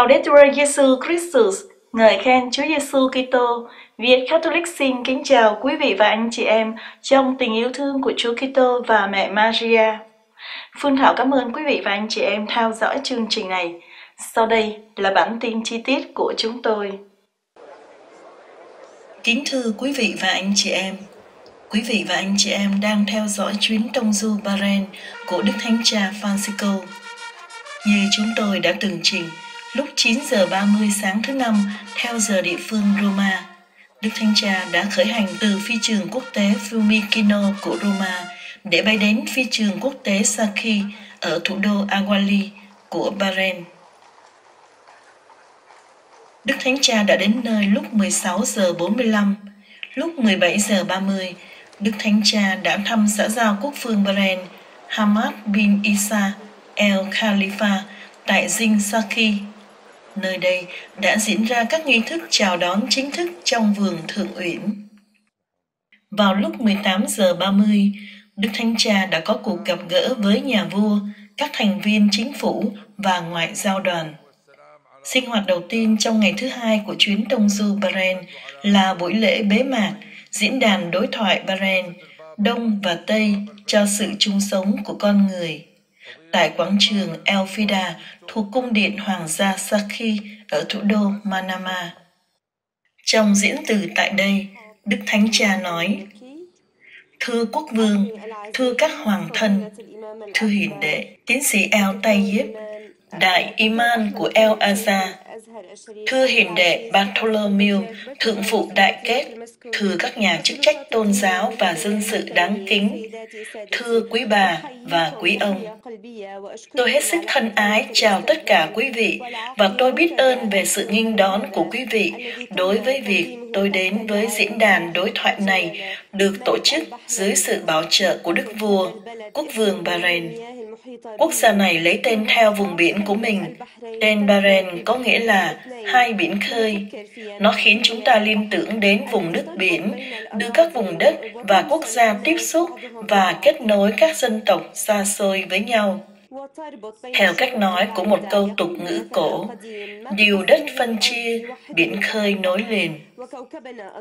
Laudetur Jesu Christus, ngợi khen Chúa Giêsu Kitô. Việt Catholic xin kính chào quý vị và anh chị em trong tình yêu thương của Chúa Kitô và mẹ Maria. Phương Thảo cảm ơn quý vị và anh chị em theo dõi chương trình này. Sau đây là bản tin chi tiết của chúng tôi. Kính thưa quý vị và anh chị em, quý vị và anh chị em đang theo dõi chuyến tông du Bahrain của Đức Thánh Cha Francisco. Như chúng tôi đã từng trình, lúc 9 giờ 30 sáng thứ năm theo giờ địa phương Roma, Đức Thánh Cha đã khởi hành từ phi trường quốc tế Fiumicino của Roma để bay đến phi trường quốc tế Saki ở thủ đô Awali của Bahrain. Đức Thánh Cha đã đến nơi lúc 16 giờ 45, lúc 17 giờ 30, Đức Thánh Cha đã thăm xã giao quốc phương Bahrain Hamad bin Isa El Khalifa tại Dinh Saki. Nơi đây đã diễn ra các nghi thức chào đón chính thức trong vườn Thượng Uyển. Vào lúc 18 giờ 30, Đức Thánh Cha đã có cuộc gặp gỡ với nhà vua, các thành viên chính phủ và ngoại giao đoàn. Sinh hoạt đầu tiên trong ngày thứ hai của chuyến Đông du Bahrain là buổi lễ bế mạc diễn đàn đối thoại Bahrain, Đông và Tây cho sự chung sống của con người. Tại quảng trường El Fida thuộc cung điện Hoàng gia Saki ở thủ đô Manama. Trong diễn từ tại đây, Đức Thánh Cha nói, Thưa quốc vương, thưa các hoàng thân, thưa hiền đệ, tiến sĩ El Tayyip, đại iman của El Azhar, thưa hiền đệ Bartholomew, thượng phụ đại kết, thưa các nhà chức trách tôn giáo và dân sự đáng kính, thưa quý bà và quý ông. Tôi hết sức thân ái chào tất cả quý vị và tôi biết ơn về sự nghinh đón của quý vị đối với việc tôi đến với diễn đàn đối thoại này được tổ chức dưới sự bảo trợ của Đức Vua, Quốc vương Bahrain. Quốc gia này lấy tên theo vùng biển của mình. Tên Bahrain có nghĩa là hai biển khơi. Nó khiến chúng ta liên tưởng đến vùng nước biển, đưa các vùng đất và quốc gia tiếp xúc và kết nối các dân tộc xa xôi với nhau. Theo cách nói của một câu tục ngữ cổ, điều đất phân chia, biển khơi nối liền.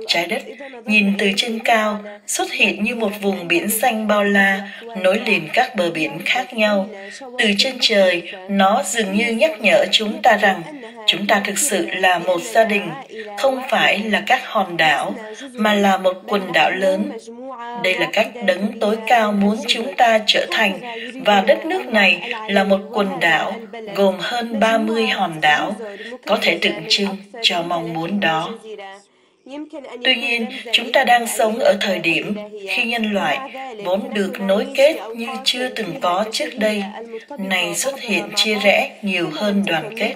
Trái đất, nhìn từ trên cao, xuất hiện như một vùng biển xanh bao la, nối liền các bờ biển khác nhau. Từ trên trời, nó dường như nhắc nhở chúng ta rằng chúng ta thực sự là một gia đình, không phải là các hòn đảo, mà là một quần đảo lớn. Đây là cách đấng tối cao muốn chúng ta trở thành, và đất nước này là một quần đảo gồm hơn 30 hòn đảo, có thể tượng trưng cho mong muốn đó. Tuy nhiên, chúng ta đang sống ở thời điểm khi nhân loại vốn được nối kết như chưa từng có trước đây, này xuất hiện chia rẽ nhiều hơn đoàn kết.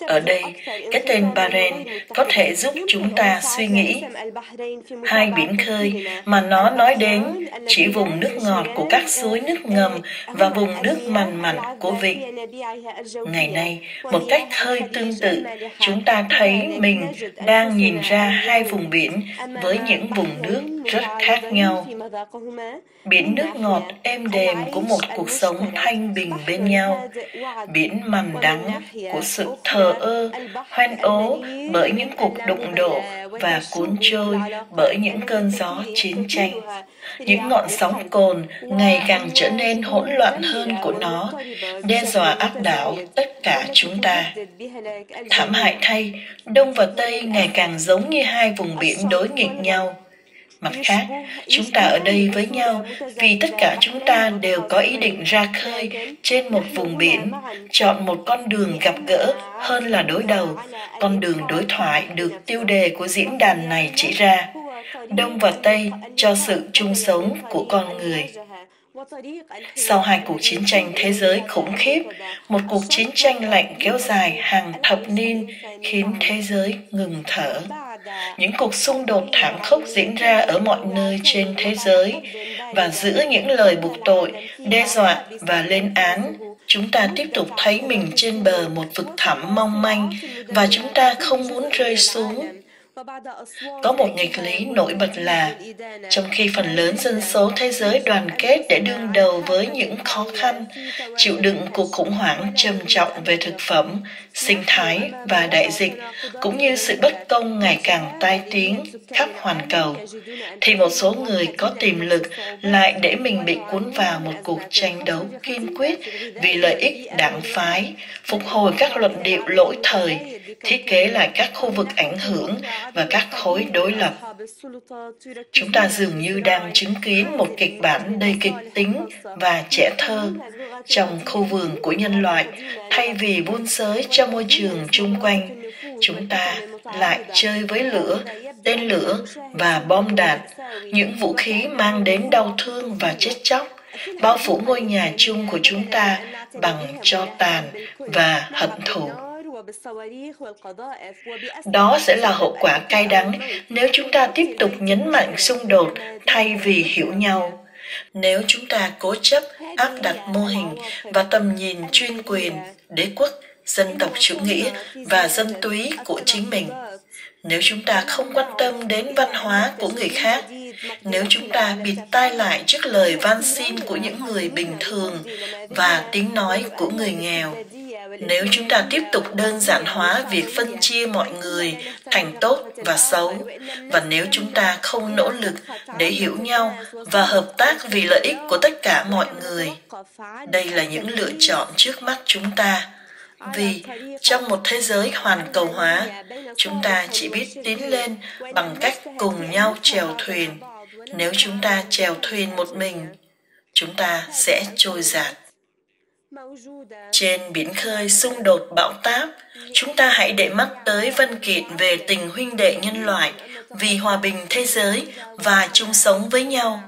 Ở đây, cái tên Bahrain có thể giúp chúng ta suy nghĩ. Hai biển khơi mà nó nói đến chỉ vùng nước ngọt của các suối nước ngầm và vùng nước mặn mặn của vịnh. Ngày nay, một cách hơi tương tự, chúng ta thấy mình đang nhìn ra hai vùng biển với những vùng nước rất khác nhau. Biển nước ngọt êm đềm của một cuộc sống thanh bình bên nhau. Biển mặn đắng của sự thờ ơ, hoen ố bởi những cuộc đụng độ và cuốn trôi bởi những cơn gió chiến tranh. Những ngọn sóng cồn ngày càng trở nên hỗn loạn hơn của nó, đe dọa áp đảo tất cả chúng ta. Thảm hại thay, Đông và Tây ngày càng giống như hai vùng biển đối nghịch nhau Mặt khác, chúng ta ở đây với nhau vì tất cả chúng ta đều có ý định ra khơi trên một vùng biển, chọn một con đường gặp gỡ hơn là đối đầu. Con đường đối thoại được tiêu đề của diễn đàn này chỉ ra. Đông và Tây cho sự chung sống của con người. Sau hai cuộc chiến tranh thế giới khủng khiếp, một cuộc chiến tranh lạnh kéo dài hàng thập niên khiến thế giới ngừng thở. Những cuộc xung đột thảm khốc diễn ra ở mọi nơi trên thế giới và giữa những lời buộc tội, đe dọa và lên án, chúng ta tiếp tục thấy mình trên bờ một vực thẳm mong manh và chúng ta không muốn rơi xuống. Có một nghịch lý nổi bật là, trong khi phần lớn dân số thế giới đoàn kết để đương đầu với những khó khăn, chịu đựng cuộc khủng hoảng trầm trọng về thực phẩm, sinh thái và đại dịch, cũng như sự bất công ngày càng tai tiếng khắp hoàn cầu, thì một số người có tiềm lực lại để mình bị cuốn vào một cuộc tranh đấu kiên quyết vì lợi ích đảng phái, phục hồi các luận điệu lỗi thời, thiết kế lại các khu vực ảnh hưởng và các khối đối lập. Chúng ta dường như đang chứng kiến một kịch bản đầy kịch tính và trẻ thơ trong khu vườn của nhân loại, thay vì buôn sới cho môi trường chung quanh chúng ta lại chơi với lửa, tên lửa và bom đạn, những vũ khí mang đến đau thương và chết chóc, bao phủ ngôi nhà chung của chúng ta bằng cho tàn và hận thù đó sẽ là hậu quả cay đắng nếu chúng ta tiếp tục nhấn mạnh xung đột thay vì hiểu nhau. Nếu chúng ta cố chấp áp đặt mô hình và tầm nhìn chuyên quyền đế quốc dân tộc chủ nghĩa và dân túy của chính mình. nếu chúng ta không quan tâm đến văn hóa của người khác. nếu chúng ta bịt tai lại trước lời van xin của những người bình thường và tiếng nói của người nghèo nếu chúng ta tiếp tục đơn giản hóa việc phân chia mọi người thành tốt và xấu, và nếu chúng ta không nỗ lực để hiểu nhau và hợp tác vì lợi ích của tất cả mọi người, đây là những lựa chọn trước mắt chúng ta. Vì trong một thế giới hoàn cầu hóa, chúng ta chỉ biết tiến lên bằng cách cùng nhau chèo thuyền. Nếu chúng ta chèo thuyền một mình, chúng ta sẽ trôi giạt trên biển khơi xung đột bão táp, chúng ta hãy để mắt tới văn kiện về tình huynh đệ nhân loại vì hòa bình thế giới và chung sống với nhau.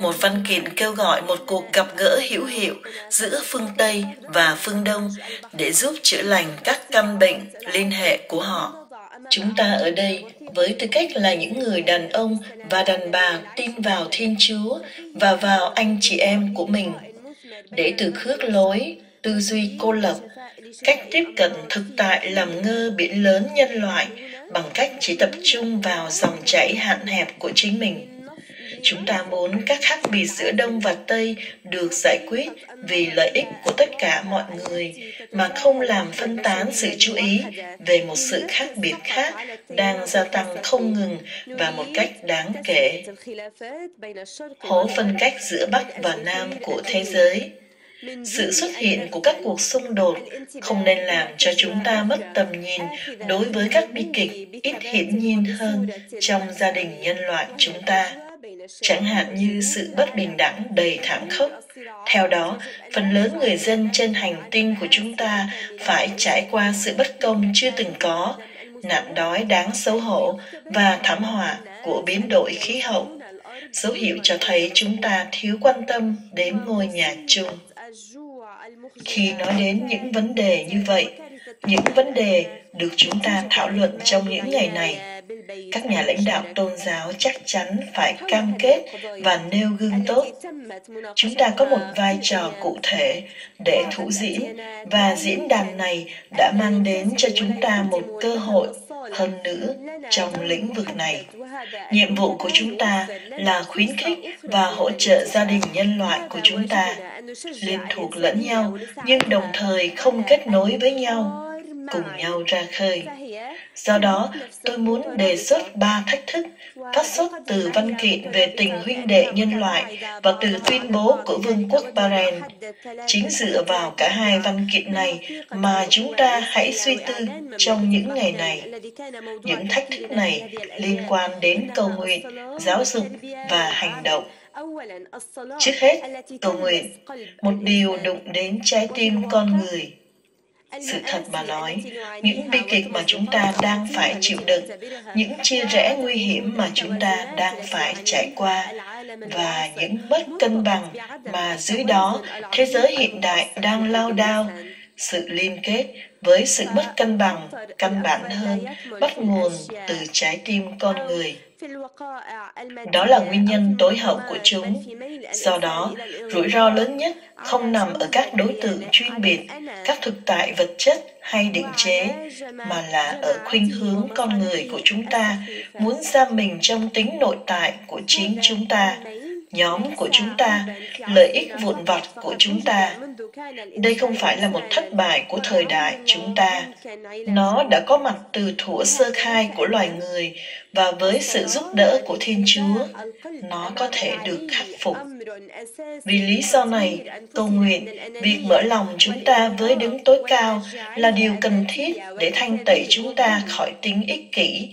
Một văn kiện kêu gọi một cuộc gặp gỡ hữu hiệu giữa phương Tây và phương Đông để giúp chữa lành các căn bệnh liên hệ của họ. Chúng ta ở đây với tư cách là những người đàn ông và đàn bà tin vào Thiên Chúa và vào anh chị em của mình để từ khước lối, tư duy cô lập, cách tiếp cận thực tại làm ngơ biển lớn nhân loại bằng cách chỉ tập trung vào dòng chảy hạn hẹp của chính mình. Chúng ta muốn các khác biệt giữa Đông và Tây được giải quyết vì lợi ích của tất cả mọi người, mà không làm phân tán sự chú ý về một sự khác biệt khác đang gia tăng không ngừng và một cách đáng kể. Hố phân cách giữa Bắc và Nam của thế giới sự xuất hiện của các cuộc xung đột không nên làm cho chúng ta mất tầm nhìn đối với các bi kịch ít hiển nhiên hơn trong gia đình nhân loại chúng ta chẳng hạn như sự bất bình đẳng, đầy thảm khốc. Theo đó, phần lớn người dân trên hành tinh của chúng ta phải trải qua sự bất công chưa từng có, nạn đói đáng xấu hổ và thảm họa của biến đổi khí hậu. Dấu hiệu cho thấy chúng ta thiếu quan tâm đến ngôi nhà chung. Khi nói đến những vấn đề như vậy, những vấn đề được chúng ta thảo luận trong những ngày này các nhà lãnh đạo tôn giáo chắc chắn phải cam kết và nêu gương tốt. Chúng ta có một vai trò cụ thể để thủ diễn và diễn đàn này đã mang đến cho chúng ta một cơ hội hơn nữa trong lĩnh vực này. Nhiệm vụ của chúng ta là khuyến khích và hỗ trợ gia đình nhân loại của chúng ta, liên thuộc lẫn nhau nhưng đồng thời không kết nối với nhau, cùng nhau ra khơi do đó tôi muốn đề xuất ba thách thức phát xuất từ văn kiện về tình huynh đệ nhân loại và từ tuyên bố của vương quốc Bahrain. Chính dựa vào cả hai văn kiện này mà chúng ta hãy suy tư trong những ngày này. Những thách thức này liên quan đến cầu nguyện, giáo dục và hành động. Trước hết, cầu nguyện, một điều đụng đến trái tim con người sự thật mà nói những bi kịch mà chúng ta đang phải chịu đựng những chia rẽ nguy hiểm mà chúng ta đang phải trải qua và những bất cân bằng mà dưới đó thế giới hiện đại đang lao đao sự liên kết với sự mất cân bằng căn bản hơn bắt nguồn từ trái tim con người. Đó là nguyên nhân tối hậu của chúng. Do đó rủi ro lớn nhất không nằm ở các đối tượng chuyên biệt các thực tại vật chất hay định chế mà là ở khuynh hướng con người của chúng ta muốn giam mình trong tính nội tại của chính chúng ta nhóm của chúng ta, lợi ích vụn vặt của chúng ta. Đây không phải là một thất bại của thời đại chúng ta. Nó đã có mặt từ thuở sơ khai của loài người và với sự giúp đỡ của thiên chúa, nó có thể được khắc phục. Vì lý do này, cầu nguyện, việc mở lòng chúng ta với đứng tối cao là điều cần thiết để thanh tẩy chúng ta khỏi tính ích kỷ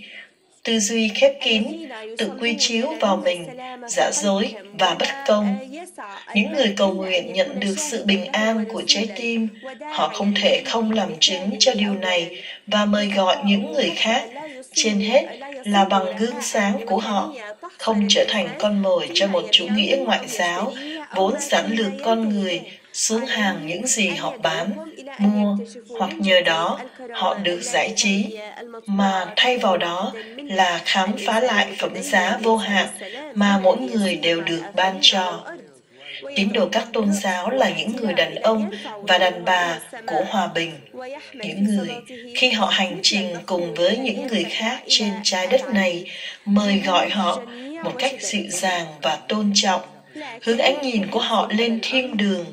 tư duy khép kín, tự quy chiếu vào mình, giả dối và bất công. Những người cầu nguyện nhận được sự bình an của trái tim, họ không thể không làm chứng cho điều này và mời gọi những người khác, trên hết là bằng gương sáng của họ, không trở thành con mồi cho một chủ nghĩa ngoại giáo vốn sẵn lược con người xuống hàng những gì họ bán, mua hoặc nhờ đó họ được giải trí, mà thay vào đó là khám phá lại phẩm giá vô hạn mà mỗi người đều được ban cho. Tín đồ các tôn giáo là những người đàn ông và đàn bà của hòa bình. Những người, khi họ hành trình cùng với những người khác trên trái đất này, mời gọi họ một cách dịu dàng và tôn trọng hướng ánh nhìn của họ lên thiên đường.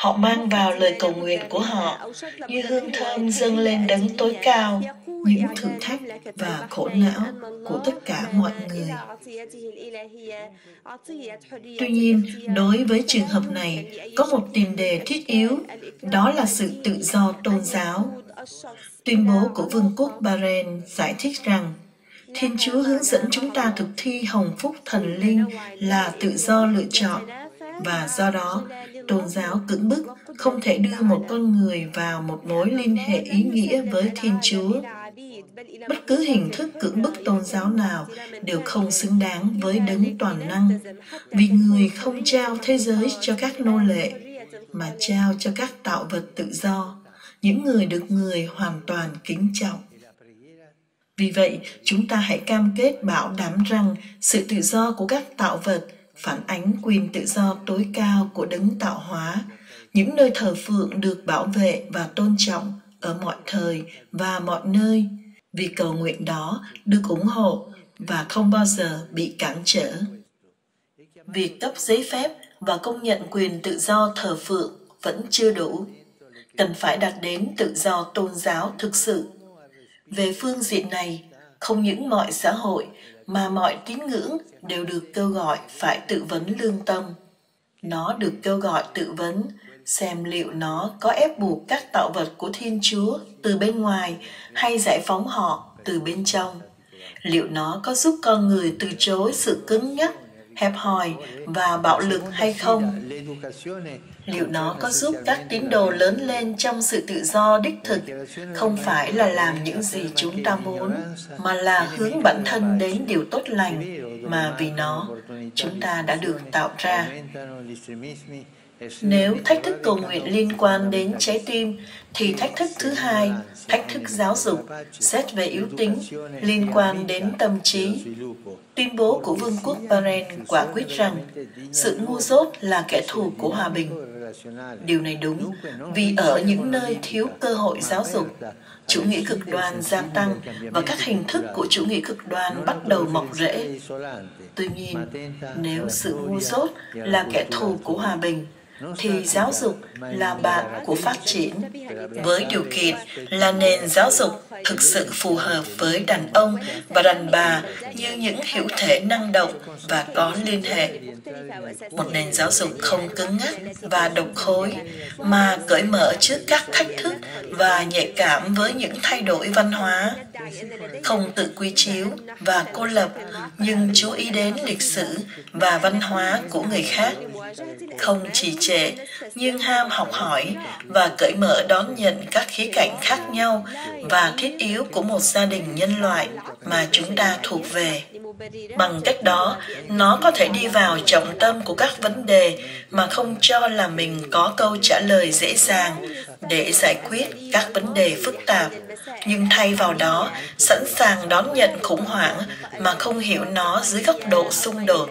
Họ mang vào lời cầu nguyện của họ như hương thơm dâng lên đấng tối cao, những thử thách và khổ não của tất cả mọi người. Tuy nhiên, đối với trường hợp này, có một tiền đề thiết yếu, đó là sự tự do tôn giáo. Tuyên bố của Vương quốc Bahrain giải thích rằng Thiên Chúa hướng dẫn chúng ta thực thi hồng phúc thần linh là tự do lựa chọn và do đó tôn giáo cưỡng bức không thể đưa một con người vào một mối liên hệ ý nghĩa với Thiên Chúa. Bất cứ hình thức cưỡng bức tôn giáo nào đều không xứng đáng với đấng toàn năng, vì người không trao thế giới cho các nô lệ, mà trao cho các tạo vật tự do, những người được người hoàn toàn kính trọng. Vì vậy, chúng ta hãy cam kết bảo đảm rằng sự tự do của các tạo vật phản ánh quyền tự do tối cao của đấng tạo hóa, những nơi thờ phượng được bảo vệ và tôn trọng ở mọi thời và mọi nơi, vì cầu nguyện đó được ủng hộ và không bao giờ bị cản trở. Việc cấp giấy phép và công nhận quyền tự do thờ phượng vẫn chưa đủ. Cần phải đạt đến tự do tôn giáo thực sự về phương diện này, không những mọi xã hội mà mọi tín ngưỡng đều được kêu gọi phải tự vấn lương tâm. Nó được kêu gọi tự vấn, xem liệu nó có ép buộc các tạo vật của Thiên Chúa từ bên ngoài hay giải phóng họ từ bên trong. Liệu nó có giúp con người từ chối sự cứng nhắc hẹp hòi và bạo lực hay không? Liệu nó có giúp các tín đồ lớn lên trong sự tự do đích thực không phải là làm những gì chúng ta muốn mà là hướng bản thân đến điều tốt lành mà vì nó chúng ta đã được tạo ra. Nếu thách thức cầu nguyện liên quan đến trái tim, thì thách thức thứ hai, thách thức giáo dục, xét về yếu tính, liên quan đến tâm trí. Tuyên bố của Vương quốc Bahrain quả quyết rằng sự ngu dốt là kẻ thù của hòa bình. Điều này đúng vì ở những nơi thiếu cơ hội giáo dục, chủ nghĩa cực đoan gia tăng và các hình thức của chủ nghĩa cực đoan bắt đầu mọc rễ. Tuy nhiên, nếu sự ngu dốt là kẻ thù của hòa bình, thì giáo dục là bạn của phát triển. với điều kiện là nền giáo dục thực sự phù hợp với đàn ông và đàn bà như những hữu thể năng động và có liên hệ. một nền giáo dục không cứng ngắc và độc khối mà cởi mở trước các thách thức và nhạy cảm với những thay đổi văn hóa. Không tự quy chiếu và cô lập nhưng chú ý đến lịch sử và văn hóa của người khác không trì trệ, nhưng ham học hỏi và cởi mở đón nhận các khía cạnh khác nhau và thiết yếu của một gia đình nhân loại mà chúng ta thuộc về. Bằng cách đó, nó có thể đi vào trọng tâm của các vấn đề mà không cho là mình có câu trả lời dễ dàng để giải quyết các vấn đề phức tạp. Nhưng thay vào đó, sẵn sàng đón nhận khủng hoảng mà không hiểu nó dưới góc độ xung đột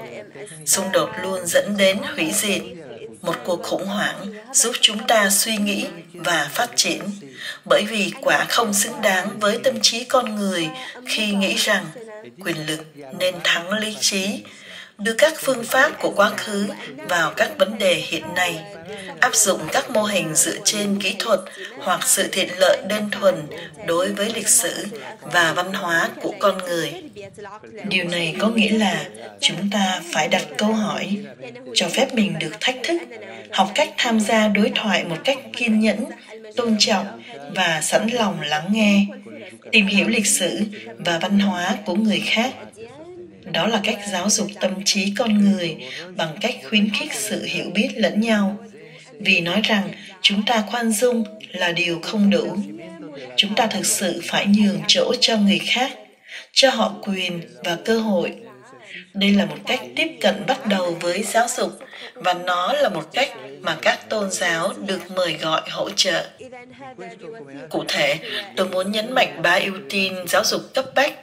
xung đột luôn dẫn đến hủy diệt. Một cuộc khủng hoảng giúp chúng ta suy nghĩ và phát triển. Bởi vì quả không xứng đáng với tâm trí con người khi nghĩ rằng quyền lực nên thắng lý trí đưa các phương pháp của quá khứ vào các vấn đề hiện nay, áp dụng các mô hình dựa trên kỹ thuật hoặc sự thiện lợi đơn thuần đối với lịch sử và văn hóa của con người. Điều này có nghĩa là chúng ta phải đặt câu hỏi, cho phép mình được thách thức, học cách tham gia đối thoại một cách kiên nhẫn, tôn trọng và sẵn lòng lắng nghe, tìm hiểu lịch sử và văn hóa của người khác đó là cách giáo dục tâm trí con người bằng cách khuyến khích sự hiểu biết lẫn nhau. Vì nói rằng chúng ta khoan dung là điều không đủ. Chúng ta thực sự phải nhường chỗ cho người khác, cho họ quyền và cơ hội đây là một cách tiếp cận bắt đầu với giáo dục và nó là một cách mà các tôn giáo được mời gọi hỗ trợ. Cụ thể, tôi muốn nhấn mạnh ba ưu tiên giáo dục cấp bách.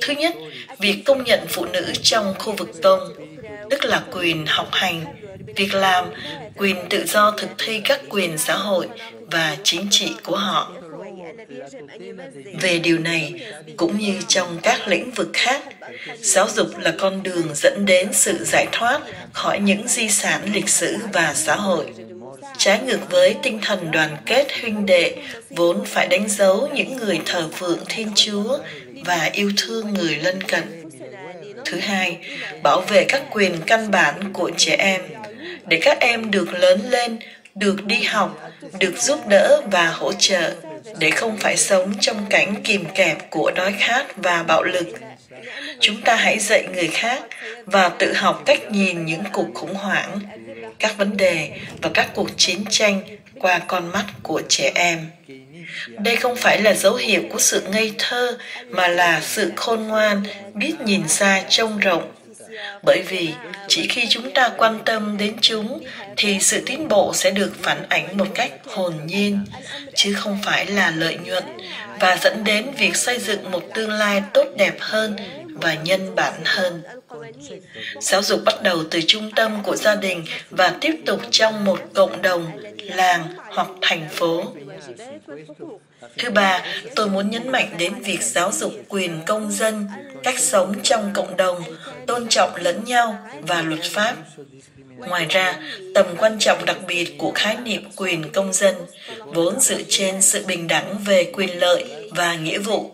Thứ nhất, việc công nhận phụ nữ trong khu vực tôn, tức là quyền học hành, việc làm, quyền tự do thực thi các quyền xã hội và chính trị của họ. Về điều này, cũng như trong các lĩnh vực khác, giáo dục là con đường dẫn đến sự giải thoát khỏi những di sản lịch sử và xã hội. Trái ngược với tinh thần đoàn kết huynh đệ vốn phải đánh dấu những người thờ phượng Thiên Chúa và yêu thương người lân cận. Thứ hai, bảo vệ các quyền căn bản của trẻ em để các em được lớn lên, được đi học, được giúp đỡ và hỗ trợ để không phải sống trong cảnh kìm kẹp của đói khát và bạo lực. Chúng ta hãy dạy người khác và tự học cách nhìn những cuộc khủng hoảng, các vấn đề và các cuộc chiến tranh qua con mắt của trẻ em. Đây không phải là dấu hiệu của sự ngây thơ mà là sự khôn ngoan, biết nhìn xa trông rộng bởi vì chỉ khi chúng ta quan tâm đến chúng thì sự tiến bộ sẽ được phản ánh một cách hồn nhiên, chứ không phải là lợi nhuận và dẫn đến việc xây dựng một tương lai tốt đẹp hơn và nhân bản hơn. Giáo dục bắt đầu từ trung tâm của gia đình và tiếp tục trong một cộng đồng, làng hoặc thành phố thứ ba, tôi muốn nhấn mạnh đến việc giáo dục quyền công dân, cách sống trong cộng đồng, tôn trọng lẫn nhau và luật pháp. Ngoài ra, tầm quan trọng đặc biệt của khái niệm quyền công dân vốn dựa trên sự bình đẳng về quyền lợi và nghĩa vụ.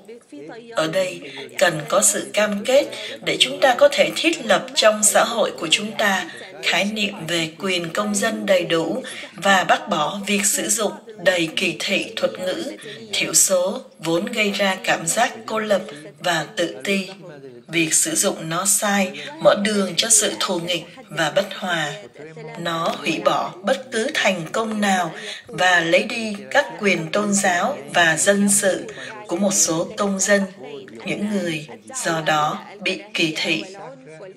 Ở đây, cần có sự cam kết để chúng ta có thể thiết lập trong xã hội của chúng ta khái niệm về quyền công dân đầy đủ và bác bỏ việc sử dụng đầy kỳ thị thuật ngữ, thiểu số, vốn gây ra cảm giác cô lập và tự ti. Việc sử dụng nó sai, mở đường cho sự thù nghịch và bất hòa. Nó hủy bỏ bất cứ thành công nào và lấy đi các quyền tôn giáo và dân sự của một số công dân, những người do đó bị kỳ thị.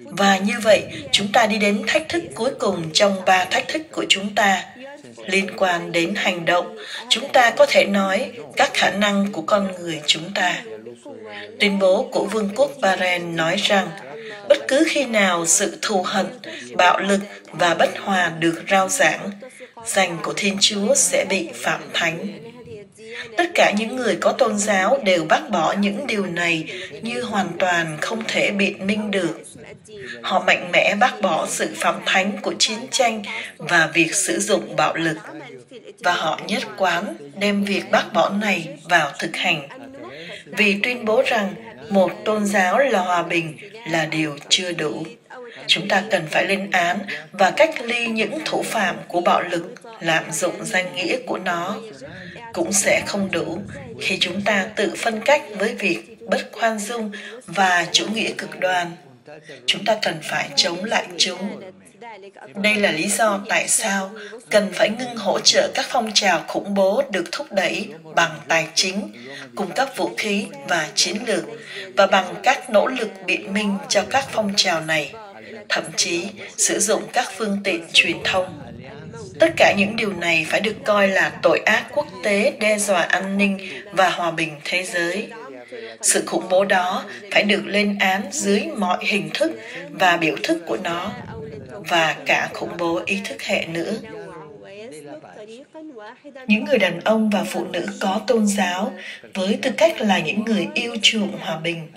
Và như vậy, chúng ta đi đến thách thức cuối cùng trong ba thách thức của chúng ta liên quan đến hành động, chúng ta có thể nói các khả năng của con người chúng ta. Tuyên bố của vương quốc Bahrain nói rằng, bất cứ khi nào sự thù hận, bạo lực và bất hòa được rao giảng, danh của thiên chúa sẽ bị phạm thánh tất cả những người có tôn giáo đều bác bỏ những điều này như hoàn toàn không thể biện minh được. Họ mạnh mẽ bác bỏ sự phạm thánh của chiến tranh và việc sử dụng bạo lực. Và họ nhất quán đem việc bác bỏ này vào thực hành. Vì tuyên bố rằng một tôn giáo là hòa bình là điều chưa đủ chúng ta cần phải lên án và cách ly những thủ phạm của bạo lực lạm dụng danh nghĩa của nó cũng sẽ không đủ khi chúng ta tự phân cách với việc bất khoan dung và chủ nghĩa cực đoan. Chúng ta cần phải chống lại chúng. Đây là lý do tại sao cần phải ngưng hỗ trợ các phong trào khủng bố được thúc đẩy bằng tài chính, cung cấp vũ khí và chiến lược và bằng các nỗ lực biện minh cho các phong trào này, thậm chí sử dụng các phương tiện truyền thông. Tất cả những điều này phải được coi là tội ác quốc tế đe dọa an ninh và hòa bình thế giới. Sự khủng bố đó phải được lên án dưới mọi hình thức và biểu thức của nó, và cả khủng bố ý thức hệ nữa. Những người đàn ông và phụ nữ có tôn giáo với tư cách là những người yêu chuộng hòa bình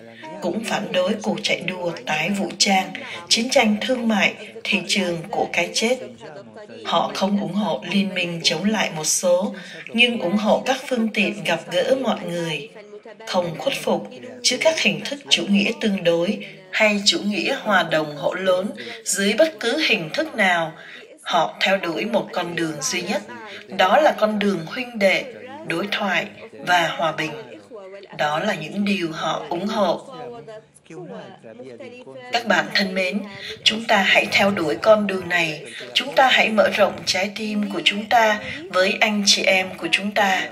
cũng phản đối cuộc chạy đua tái vũ trang, chiến tranh thương mại, thị trường của cái chết. Họ không ủng hộ liên minh chống lại một số, nhưng ủng hộ các phương tiện gặp gỡ mọi người, không khuất phục trước các hình thức chủ nghĩa tương đối hay chủ nghĩa hòa đồng hỗn lốn dưới bất cứ hình thức nào. Họ theo đuổi một con đường duy nhất, đó là con đường huynh đệ, đối thoại và hòa bình. Đó là những điều họ ủng hộ các bạn thân mến, chúng ta hãy theo đuổi con đường này. Chúng ta hãy mở rộng trái tim của chúng ta với anh chị em của chúng ta.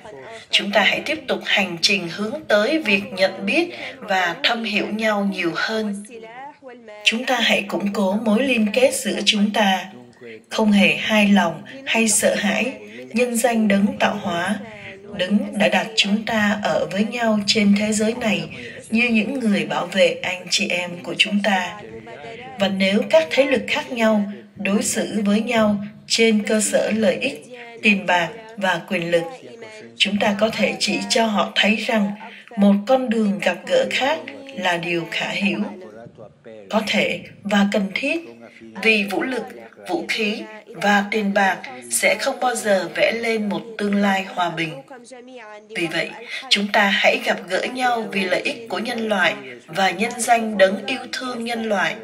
Chúng ta hãy tiếp tục hành trình hướng tới việc nhận biết và thâm hiểu nhau nhiều hơn. Chúng ta hãy củng cố mối liên kết giữa chúng ta, không hề hai lòng hay sợ hãi, nhân danh đấng tạo hóa, đấng đã đặt chúng ta ở với nhau trên thế giới này như những người bảo vệ anh chị em của chúng ta. Và nếu các thế lực khác nhau đối xử với nhau trên cơ sở lợi ích, tiền bạc và quyền lực, chúng ta có thể chỉ cho họ thấy rằng một con đường gặp gỡ khác là điều khả hiểu có thể và cần thiết vì vũ lực, vũ khí và tiền bạc sẽ không bao giờ vẽ lên một tương lai hòa bình. Vì vậy, chúng ta hãy gặp gỡ nhau vì lợi ích của nhân loại và nhân danh đấng yêu thương nhân loại.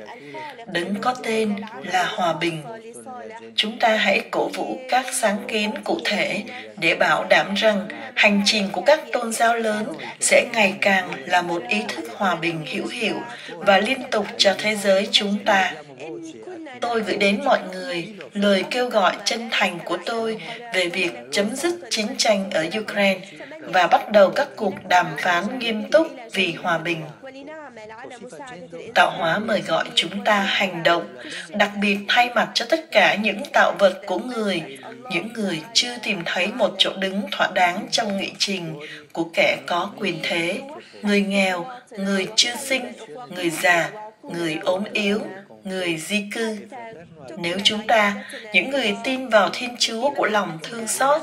Đấng có tên là hòa bình. Chúng ta hãy cổ vũ các sáng kiến cụ thể để bảo đảm rằng hành trình của các tôn giáo lớn sẽ ngày càng là một ý thức hòa bình hữu hiệu và liên tục cho thế giới chúng ta tôi gửi đến mọi người lời kêu gọi chân thành của tôi về việc chấm dứt chiến tranh ở Ukraine và bắt đầu các cuộc đàm phán nghiêm túc vì hòa bình. Tạo hóa mời gọi chúng ta hành động, đặc biệt thay mặt cho tất cả những tạo vật của người, những người chưa tìm thấy một chỗ đứng thỏa đáng trong nghị trình của kẻ có quyền thế, người nghèo, người chưa sinh, người già, người ốm yếu, người di cư. Nếu chúng ta, những người tin vào Thiên Chúa của lòng thương xót,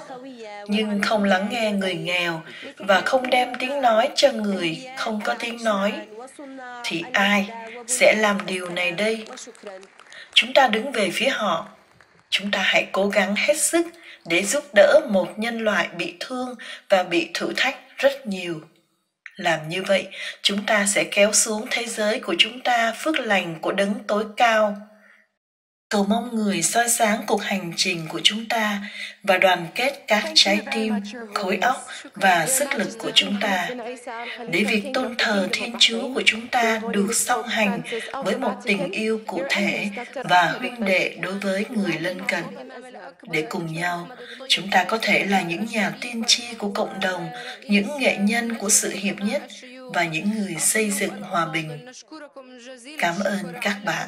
nhưng không lắng nghe người nghèo và không đem tiếng nói cho người không có tiếng nói, thì ai sẽ làm điều này đây? Chúng ta đứng về phía họ. Chúng ta hãy cố gắng hết sức để giúp đỡ một nhân loại bị thương và bị thử thách rất nhiều làm như vậy, chúng ta sẽ kéo xuống thế giới của chúng ta phước lành của đấng tối cao cầu mong người soi sáng cuộc hành trình của chúng ta và đoàn kết các trái tim khối óc và sức lực của chúng ta để việc tôn thờ thiên chúa của chúng ta được song hành với một tình yêu cụ thể và huynh đệ đối với người lân cận. để cùng nhau chúng ta có thể là những nhà tiên tri của cộng đồng những nghệ nhân của sự hiệp nhất và những người xây dựng hòa bình. cảm ơn các bạn